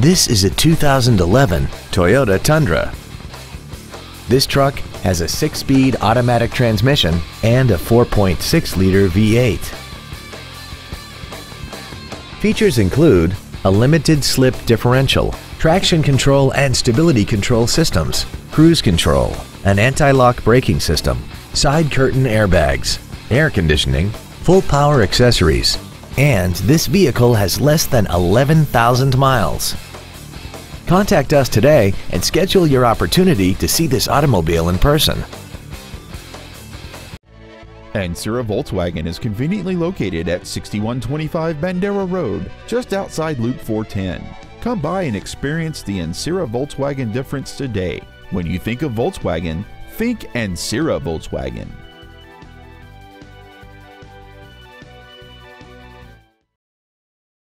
This is a 2011 Toyota Tundra. This truck has a six-speed automatic transmission and a 4.6-liter V8. Features include a limited slip differential, traction control and stability control systems, cruise control, an anti-lock braking system, side curtain airbags, air conditioning, full power accessories, and this vehicle has less than 11,000 miles. Contact us today and schedule your opportunity to see this automobile in person. Ancira Volkswagen is conveniently located at 6125 Bandera Road, just outside Loop 410. Come by and experience the Ancira Volkswagen difference today. When you think of Volkswagen, think Ancira Volkswagen.